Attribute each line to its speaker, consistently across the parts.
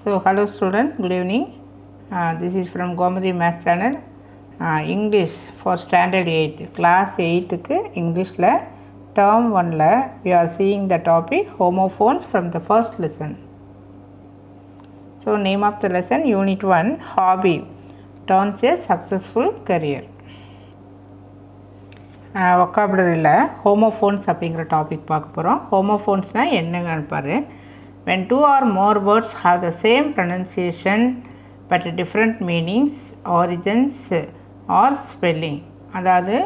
Speaker 1: So hello student good evening this is from Gomathi math channel English for standard eight class எயிட்டுக்கு இங்கிலீஷில் term ஒனில் we are seeing the topic homophones from the first lesson so name of the lesson unit one hobby turns a successful career ஒக்காபுலரியில் homophones அப்படிங்கிற topic பார்க்க போகிறோம் ஹோமோஃபோன்ஸ்னால் என்னங்கன்னு பாரு when two or more words have the same pronunciation but different meanings origins or spelling. அதாவது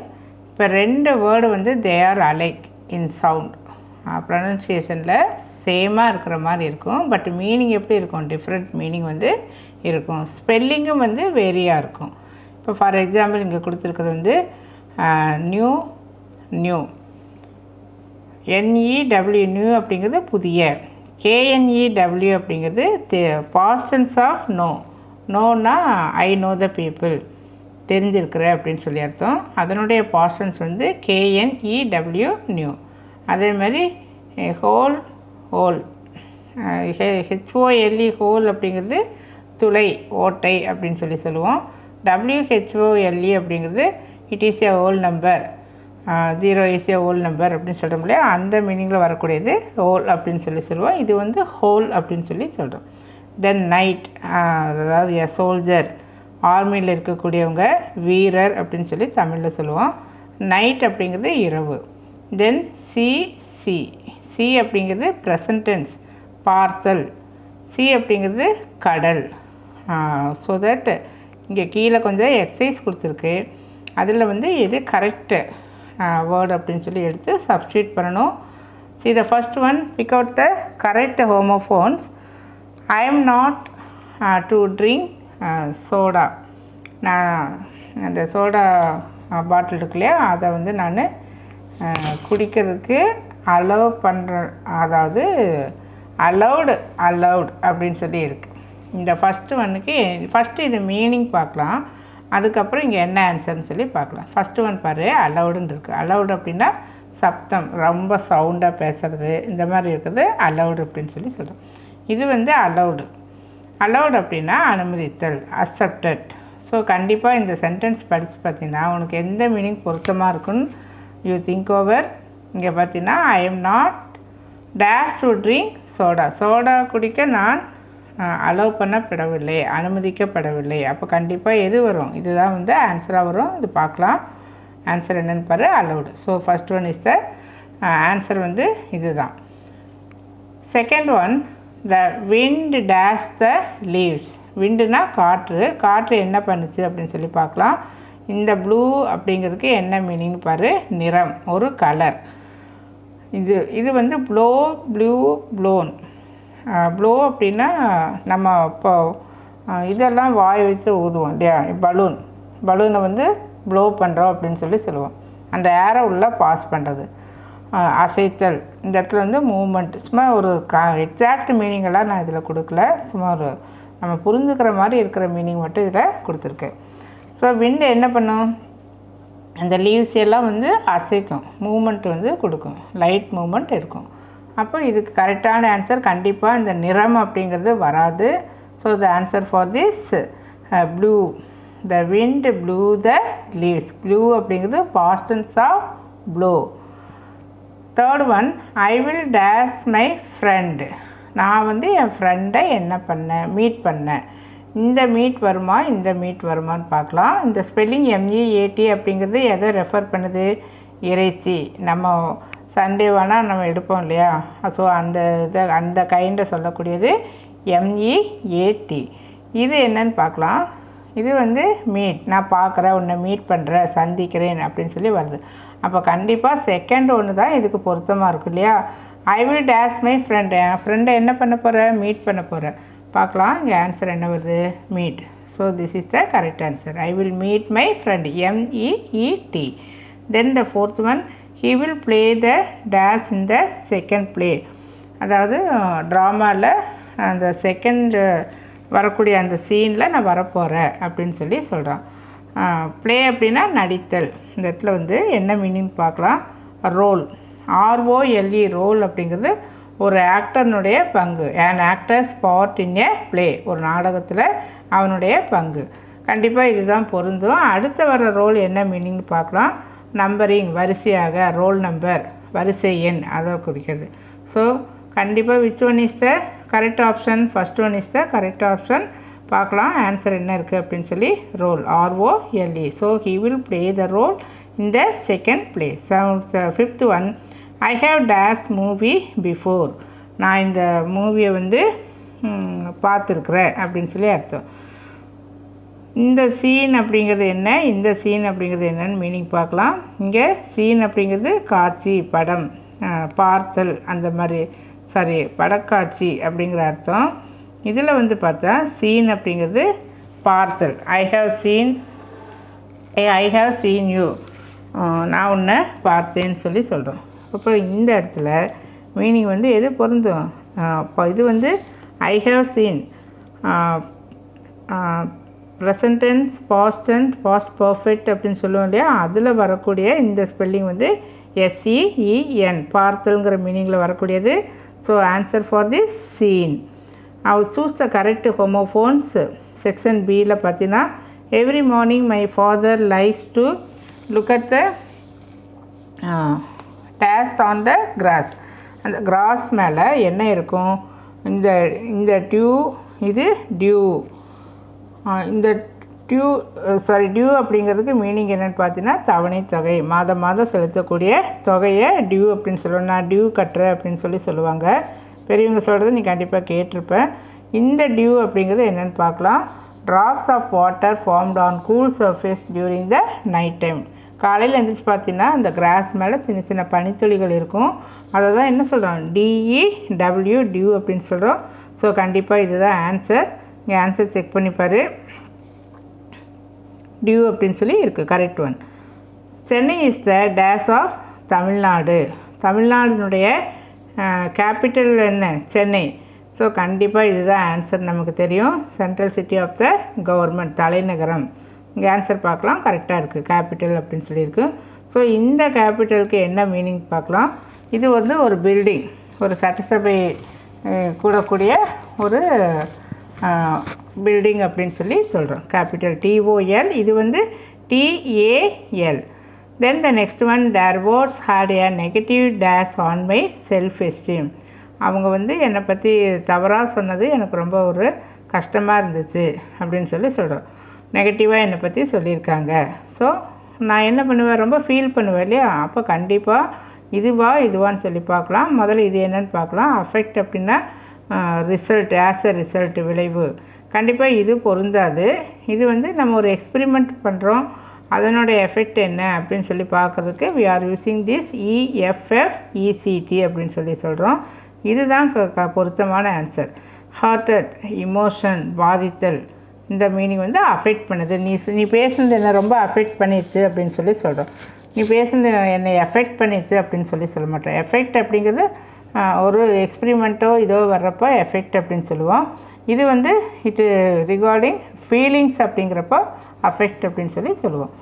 Speaker 1: இப்போ ரெண்டு word வந்து they are அலைக் in sound ப்ரொனன்சியேஷனில் சேமாக இருக்கிற மாதிரி இருக்கும். பட் மீனிங் எப்படி இருக்கும்? டிஃப்ரெண்ட் மீனிங் வந்து இருக்கும். ஸ்பெல்லிங்கும் வந்து வேரியாக இருக்கும். இப்போ ஃபார் எக்ஸாம்பிள் இங்கே கொடுத்துருக்குறது வந்து நியூ நியூ என்இடபிள்யூ நியூ அப்படிங்கிறது புதிய. கேஎன்இடபிள்யூ அப்படிங்கிறது past tense of know known I know the people தெரிஞ்சிருக்கிற அப்படின்னு சொல்லி அர்த்தம். அதனுடைய பாஸ்டன்ஸ் வந்து கேஎன்இடபிள்யூ நியூ அதே மாதிரி ஹோல் ஹோல் ஹெச்ஓஎல்இ ஹோல் அப்படிங்கிறது துளை ஓட்டை அப்படின்னு சொல்லி சொல்லுவோம். W H O L E அப்படிங்கிறது it is a whole number zero is a whole number அப்படின்னு சொல்கிறோம் இல்லையா? அந்த மீனிங்கில் வரக்கூடியது ஹோல் அப்படின்னு சொல்லி சொல்லுவோம். இது வந்து ஹோல் அப்படின்னு சொல்லி சொல்கிறோம் தென் நைட் அதாவது எ சோல்ஜர் ஆர்மியில் இருக்கக்கூடியவங்க வீரர் அப்படின்னு சொல்லி தமிழில் சொல்லுவோம். நைட் அப்படிங்கிறது இரவு. தென் சி சி சி அப்படிங்கிறது ப்ரெசன்டென்ஸ் பார்த்தல் சி அப்படிங்கிறது கடல். ஸோ தட் இங்கே கீழே கொஞ்சம் எக்ஸசைஸ் கொடுத்துருக்கு. அதில் வந்து எது கரெக்டு வேர்டு அப்படின்னு சொல்லி எடுத்து சப்ஸ்டியூட் பண்ணணும். See the first one pick out the correct homophones I am not to drink soda நான் அந்த சோடா பாட்டில் uh, இருக்கு இல்லையா அதை வந்து நான் uh, குடிக்கிறதுக்கு அலோவ் பண்ணுற அதாவது அலௌடு அலௌட் அப்படின்னு சொல்லி இருக்குது இந்த ஃபஸ்ட்டு ஒன்றுக்கு ஃபஸ்ட்டு இது மீனிங் பார்க்கலாம். அதுக்கப்புறம் இங்கே என்ன ஆன்சர்னு சொல்லி பார்க்கலாம். ஃபஸ்ட்டு ஒன் பாரு அலவுடுன்னு இருக்குது அலவுடு அப்படின்னா சப்தம் ரொம்ப சவுண்டாக பேசுகிறது இந்த மாதிரி இருக்குது அலவுடு அப்படின்னு சொல்லி சொல்கிறோம் இது வந்து அலவுடு அலவுடு அப்படின்னா அனுமதித்தல் அக்செப்டட் ஸோ கண்டிப்பாக இந்த சென்டென்ஸ் படித்து பார்த்தீங்கன்னா உனக்கு எந்த மீனிங் பொருத்தமாக இருக்குன்னு யூ திங்க் ஓவர் இங்கே பார்த்தீங்கன்னா I am not dash to drink soda soda குடிக்க நான் அலோவ் பண்ணப்படவில்லை அனுமதிக்கப்படவில்லை. அப்போ கண்டிப்பாக எது வரும்? இதுதான் வந்து ஆன்சராக வரும். இது பார்க்கலாம். ஆன்சர் என்னென்னு பாரு allowed so first one is the answer வந்து இதுதான். Second one the wind dash the leaves விண்டுனா காற்று. காற்று என்ன பண்ணுச்சு அப்படின்னு சொல்லி பார்க்கலாம். இந்த ப்ளூ அப்படிங்கிறதுக்கு என்ன மீனிங்னு பாரு? நிறம். ஒரு கலர் இது இது வந்து ப்ளோ ப்ளூ ப்ளோன் ப்ளோ அப்படின்னா நம்ம இப்போ இதெல்லாம் வாய் வச்சு ஊதுவோம் இல்லையா? பலூன். பலூனை வந்து ப்ளோ பண்ணுறோம் அப்படின்னு சொல்லி சொல்லுவோம். அந்த ஏரை உள்ளே பாஸ் பண்ணுறது அசைத்தல். இந்த இடத்துல வந்து மூமெண்ட் சும்மா ஒரு கா எக்ஸாக்ட் மீனிங்கெல்லாம் நான் இதில் கொடுக்கல. சும்மா ஒரு நம்ம புரிஞ்சுக்கிற மாதிரி இருக்கிற மீனிங் மட்டும் இதில் கொடுத்துருக்கேன். ஸோ விண்டு என்ன பண்ணும்? அந்த லீவ்ஸ் எல்லாம் வந்து அசைக்கும். மூமெண்ட் வந்து கொடுக்கும். லைட் மூமெண்ட் இருக்கும். அப்போ இதுக்கு கரெக்டான ஆன்சர் கண்டிப்பாக இந்த நிறம் அப்படிங்கிறது வராது. So the answer for this blew the wind blew the leaves blew அப்படிங்கிறது past tense of blew third one I will dash my friend நான் வந்து என் ஃப்ரெண்டை என்ன பண்ணேன்? மீட் பண்ணேன். இந்த மீட் வருமா? இந்த மீட் வருமான்னு பார்க்கலாம். இந்த ஸ்பெல்லிங் எம்இஏடி அப்படிங்கிறது எதை ரெஃபர் பண்ணுது? இறைச்சி. நம்ம சண்டே வேணால் நம்ம எடுப்போம் இல்லையா? ஸோ அந்த இதை அந்த கைண்டை சொல்லக்கூடியது எம்இஏடி இது என்னன்னு பார்க்கலாம். இது வந்து மீட் நான் பார்க்குறேன் உன்னை மீட் பண்ணுறேன் சந்திக்கிறேன் அப்படின்னு சொல்லி வருது. அப்போ கண்டிப்பாக செகண்ட் ஒன்று தான் இதுக்கு பொருத்தமாக இருக்கும் இல்லையா? I will dash my friend என் ஃப்ரெண்டை என்ன பண்ண போகிறேன் மீட் பண்ண போகிறேன் பார்க்கலாம் இங்கே ஆன்சர் என்ன வருது? Meet so this is the correct answer I will meet my friend M E E T then the fourth one he will play the dash in the second play அதாவது ட்ராமாவில் அந்த second வரக்கூடிய அந்த சீனில் நான் வரப்போகிறேன் அப்படின்னு சொல்லி சொல்கிறான் ப்ளே அப்படின்னா நடித்தல். இந்த இடத்துல வந்து என்ன மீனிங் பார்க்கலாம். ரோல் ஆர்ஓஎல்இ ரோல் அப்படிங்கிறது ஒரு ஆக்டர்னுடைய பங்கு. And actors part in a play ஒரு நாடகத்தில் அவனுடைய பங்கு. கண்டிப்பாக இதுதான் பொருந்தும். அடுத்த வர ரோல் என்ன மீனிங்னு பார்க்கலாம். நம்பரிங் வரிசையாக ரோல் நம்பர் வரிசை எண் அதை குறிக்கிறது. ஸோ கண்டிப்பாக which one is the correct option first one is the correct option பார்க்கலாம் ஆன்சர் என்ன இருக்குது அப்படின்னு சொல்லி role R O L E so he will play the role in the second place fifth one I have days movie before நான் இந்த மூவியை வந்து பார்த்துருக்குறேன் அப்படின்னு சொல்லி அர்த்தம். இந்த சீன் அப்படிங்கிறது என்ன? இந்த சீன் அப்படிங்கிறது என்னன்னு மீனிங் பார்க்கலாம். இங்கே சீன் அப்படிங்கிறது காட்சி படம் பார்த்தல் அந்த மாதிரி சாரி படக்காட்சி அப்படிங்கிற அர்த்தம். இதில் வந்து பார்த்தா சீன் அப்படிங்கிறது பார்த்தல் I have seen I have seen you நான் உன்னை பார்த்தேன்னு சொல்லி சொல்கிறோம் அப்போ இந்த இடத்துல மீனிங் வந்து எது பொருந்தும்? இப்போ இது வந்து I have seen present tense past tense past perfect அப்படின்னு சொல்லுவோம் இல்லையா? அதில் வரக்கூடிய இந்த ஸ்பெல்லிங் வந்து எஸ்இஇஎன் பார்த்தல்ங்கிற மீனிங்கில் வரக்கூடியது. So answer for the seen our choose the correct homophones section பியில் பார்த்தீங்கன்னா every morning my father lies to look at the days on the cross அந்த கிராஸ் மேலே என்ன இருக்கும்? இந்த இந்த டியூ இது டியூ இந்த டியூ சாரி டியூ அப்படிங்கிறதுக்கு மீனிங் என்னென்னு பார்த்தீங்கன்னா தவணை தொகை மாதம் மாதம் செலுத்தக்கூடிய தொகையை டியூ அப்படின்னு சொல்லுவோம். நான் டியூ கட்டுறேன் அப்படின்னு சொல்லி சொல்லுவாங்க. பெரியவங்க சொல்கிறது நீ கண்டிப்பாக கேட்டிருப்பேன் இந்த டியூ அப்படிங்கிறது என்னென்னு பார்க்கலாம். Drops of water formed on cool surface during the night time காலையில் எழுந்திரிச்சு பார்த்தீங்கன்னா அந்த கிராஸ் மேலே சின்ன சின்ன பனித்துளிகள் இருக்கும். அதை தான் என்ன சொல்கிறோம் டிஇ டபிள்யூ டியூ அப்படின்னு சொல்கிறோம் ஸோ கண்டிப்பாக இதுதான் ஆன்சர் இங்கே ஆன்சர் செக் பண்ணிப்பார் டியூ அப்படின்னு சொல்லி இருக்குது correct one Chennai is the days of Tamil Nadu. தமிழ்நாடுனுடைய capital என்ன? சென்னை. ஸோ கண்டிப்பாக இதுதான் ஆன்சர் நமக்கு தெரியும். Central city of the government தலைநகரம். இங்கே ஆன்சர் பார்க்கலாம். கரெக்டாக இருக்குது கேபிட்டல் அப்படின்னு சொல்லியிருக்கு ஸோ இந்த கேபிட்டலுக்கு என்ன மீனிங் பார்க்கலாம். இது வந்து ஒரு பில்டிங் ஒரு சட்டசபை கூடக்கூடிய ஒரு பில்டிங் அப்படின்னு சொல்லி சொல்கிறோம் கேபிட்டல் டிஓஎல் இது வந்து T A L then the next one their words had a negative days on my self esteem அவங்க வந்து என்னை பற்றி தவறாக சொன்னது எனக்கு ரொம்ப ஒரு கஷ்டமாக இருந்துச்சு அப்படின்னு சொல்லி சொல்கிறோம் நெகட்டிவாக என்னை பற்றி சொல்லியிருக்காங்க. ஸோ நான் என்ன பண்ணுவேன்? ரொம்ப ஃபீல் பண்ணுவேன் இல்லையா? அப்போ கண்டிப்பாக இதுவா இதுவான்னு சொல்லி பார்க்கலாம். முதல்ல இது என்னன்னு பார்க்கலாம். அஃபெக்ட் அப்படின்னா ரிசல்ட் ஆஸ் எ ரிசல்ட் விளைவு. கண்டிப்பாக இது பொருந்தாது. இது வந்து நம்ம ஒரு எக்ஸ்பிரிமெண்ட் பண்ணுறோம் அதனுடைய எஃபெக்ட் என்ன அப்படின்னு சொல்லி பார்க்கறதுக்கு we are using this E F F E C T அப்படின்னு சொல்லி சொல்கிறோம் இதுதான் க க பொருத்தமான ஆன்சர் ஹார்ட்டட் இமோஷன் பாதித்தல் இந்த மீனிங் வந்து அஃபெக்ட் பண்ணுது. நீ நீ பேசுனது என்ன ரொம்ப அஃபெக்ட் பண்ணிடுச்சு அப்படின்னு சொல்லி சொல்கிறோம் நீ பேசுனது என்னை எஃபெக்ட் பண்ணிடுச்சு அப்படின்னு சொல்லி சொல்ல மாட்டோம். எஃபெக்ட் அப்படிங்கிறது ஒரு எக்ஸ்பிரிமெண்ட்டோ இதோ வர்றப்போ எஃபெக்ட் அப்படின்னு சொல்லுவோம். இது வந்து இட்டு ரிகார்டிங் ஃபீலிங்ஸ் அப்படிங்கிறப்போ அஃபெக்ட் அப்படின்னு சொல்லி சொல்லுவோம்.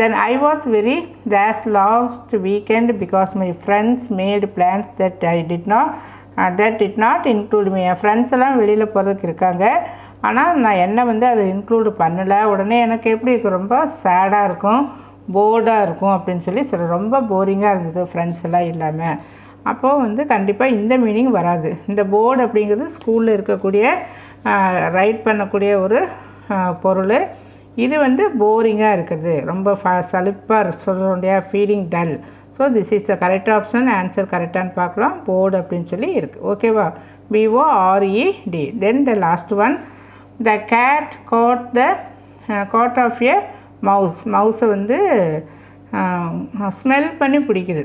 Speaker 1: Then I was very days last weekend because my friends made plans that I did not that did not include me N friends எல்லாம் வெளியில் போகிறதுக்கு இருக்காங்க. ஆனால் நான் என்ன வந்து அதை இன்க்ளூடு பண்ணலை. உடனே எனக்கு எப்படி இருக்கும்? ரொம்ப சேடாக இருக்கும். போர்டாக இருக்கும் அப்படின்னு சொல்லி சொல்ல ரொம்ப போரிங்காக இருந்தது ஃப்ரெண்ட்ஸ் எல்லாம் இல்லாமல் அப்போது வந்து கண்டிப்பாக இந்த மீனிங் வராது. இந்த போர்டு அப்படிங்கிறது ஸ்கூலில் இருக்கக்கூடிய ரைட் பண்ணக்கூடிய ஒரு பொருள். இது வந்து போரிங்காக இருக்குது. ரொம்ப ஃப சலிப்பாக சொல்கிறோம் இல்லையா feeling dull so this is the correct option answer கரெக்டானு பார்க்கலாம். போர்டு அப்படின்னு சொல்லி இருக்குது ஓகேவா B O R E D then the last one the cat caught the caught of a mouse மவுஸை வந்து ஸ்மெல் பண்ணி பிடிக்குது.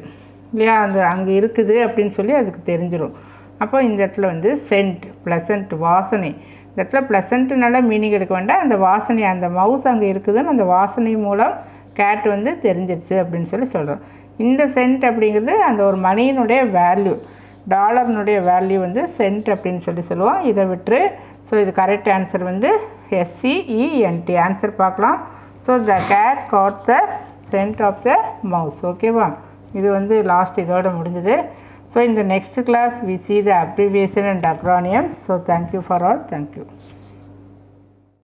Speaker 1: இல்லையா? அந்த அங்கே இருக்குது அப்படின்னு சொல்லி அதுக்கு தெரிஞ்சிடும் அப்போ இந்த இடத்துல வந்து சென்ட் ப்ளசன்ட் வாசனை. இந்த இடத்துல ப்ளசண்ட்டுனால மீனிங் எடுக்க வேண்டாம். அந்த வாசனை அந்த மவுஸ் அங்கே இருக்குதுன்னு அந்த வாசனை மூலம் கேட் வந்து தெரிஞ்சிருச்சு அப்படின்னு சொல்லி சொல்கிறோம் இந்த சென்ட் அப்படிங்கிறது அந்த ஒரு மணியினுடைய வேல்யூ டாலர்னுடைய வேல்யூ வந்து சென்ட் அப்படின்னு சொல்லி சொல்லுவோம். இதை விட்டு ஸோ இது கரெக்ட் ஆன்சர் வந்து S C E N T answer பார்க்கலாம். So the cat caught the cent of the mouse ஓகேவா இது வந்து லாஸ்ட் இதோட முடிஞ்சது ஸோ இந்த next class we see the abbreviation and acronyms so thank you for all thank you